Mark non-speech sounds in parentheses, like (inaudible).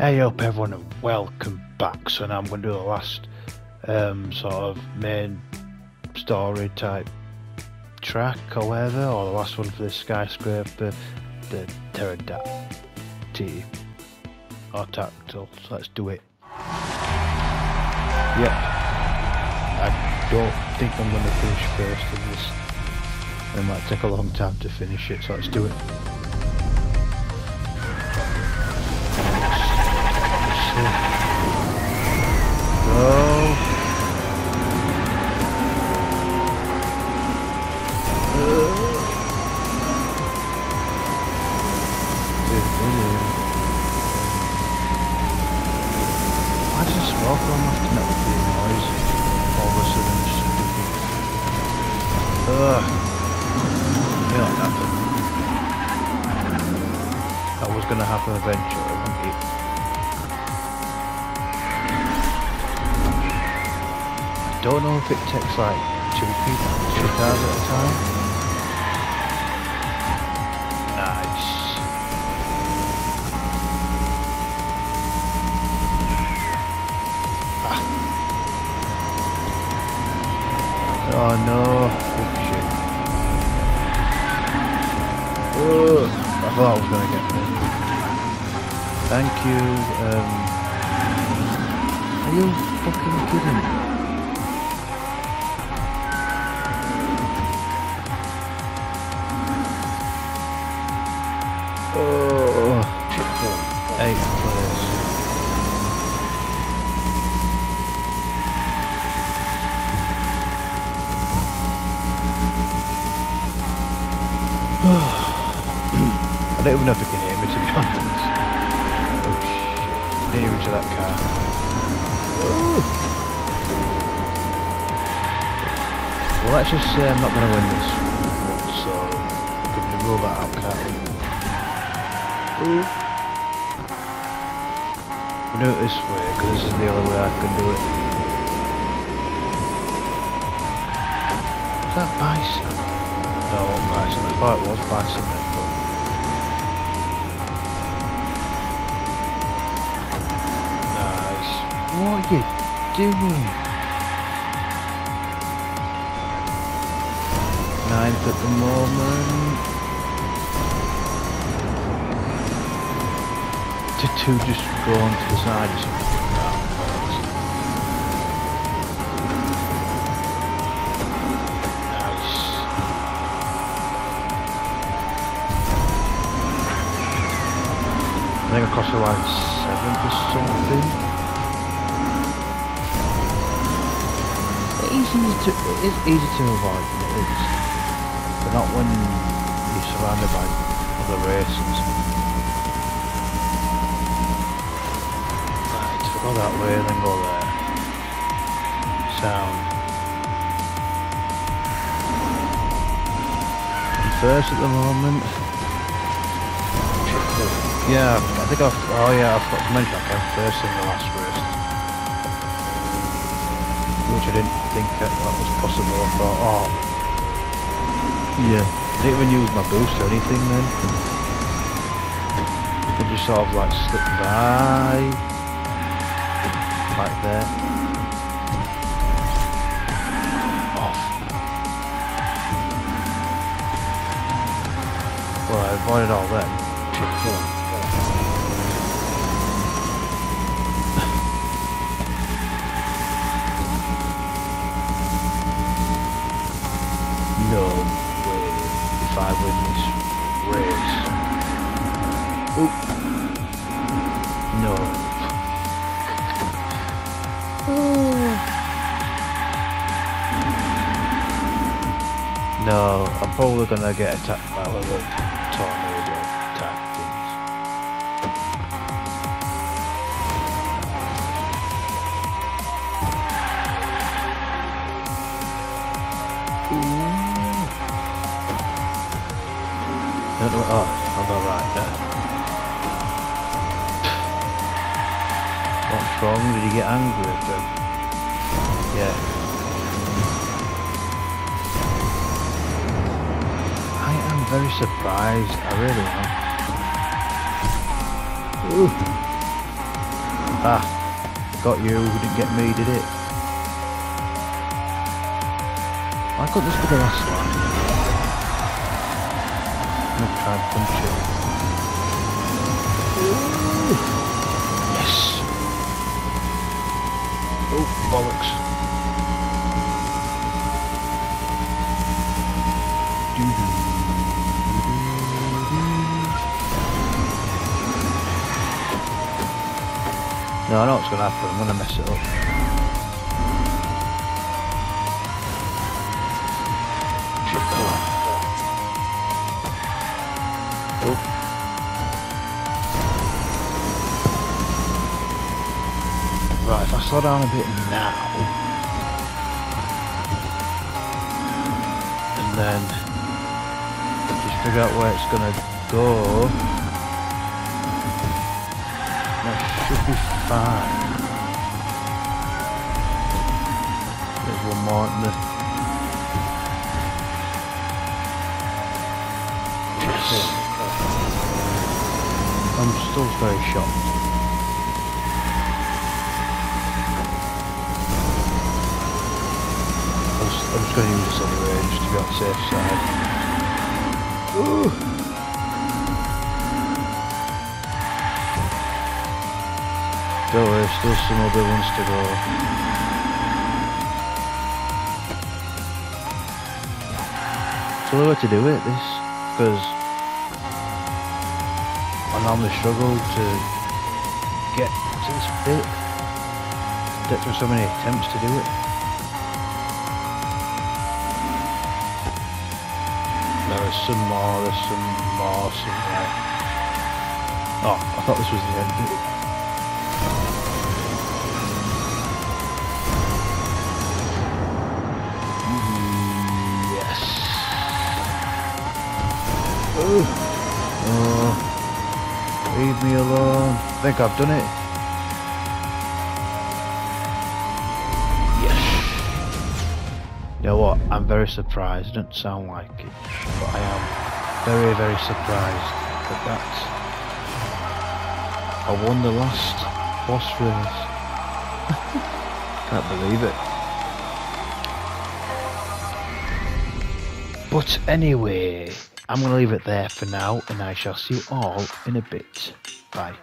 Hey up everyone and welcome back. So now I'm going to do the last um, sort of main story type track or whatever, or the last one for the skyscraper, the Terrordactyl or tactile. So let's do it. Yep. I don't think I'm going to finish first in this. It might take a long time to finish it, so let's do it. Does the noise all of a sudden? Ugh. Knew that. That was to happen eventually, wasn't it? I don't know if it takes like two people, two cars at a time. Oh no. Oh shit. Oh, I thought I was gonna get me. Thank you. Um, are you fucking kidding me? Oh, eight players. I don't even know if you can hear me to be honest. Oh shit. Near into that car. Ooh. Well let's just say I'm not going to win this. So, we can rule that out, can't we? Ooh. We do it this way, because this is the only way I can do it. Is that bison? No, bison. I thought it was bison What are you doing? Ninth at the moment. To two just go on to the side or. I think I crossed the line seventh or something. Easy to, it is easy to avoid, it is. But not when you're surrounded by other races. Right, so go that way, then go there. Sound. I'm first at the moment. Yeah, I think I've, oh yeah, I forgot to mention I came first in the last race. Which I didn't think that, that was possible. I thought, oh. Yeah. I didn't even use my boost or anything then. I just sort of like slipped by. Right there. Off. Oh. Well, I avoided all them. No if I this race. Oop. No. No, I'm probably gonna get attacked by of the tornado type things. Don't know. Oh, I'm not right there. What's wrong? Did he get angry at them? Yeah. I am very surprised. I really am. Ooh. Ah, got you, didn't get me, did it? I got this for the last one. I'm gonna try and punch it. Ooh. Yes! Oh, bollocks. No, I know what's going to happen. I'm going to mess it up. Slow down a bit now, and then just figure out where it's going to go. That should be fine. There's one more in the... Yes. I'm still very shocked. I'm just going to use this anyway, just to be on the safe side. Ooh. Don't worry, still some other ones to go. So the way to do it, this, because I normally struggle to get to this bit. Get through so many attempts to do it. There is some more, there's some more. Oh, I thought this was the end. Yes. Oh, oh. leave me alone. I think I've done it. Know what? I'm very surprised. It doesn't sound like it, but I am very, very surprised that that's. I won the last boss race. (laughs) Can't believe it. But anyway, I'm going to leave it there for now, and I shall see you all in a bit. Bye.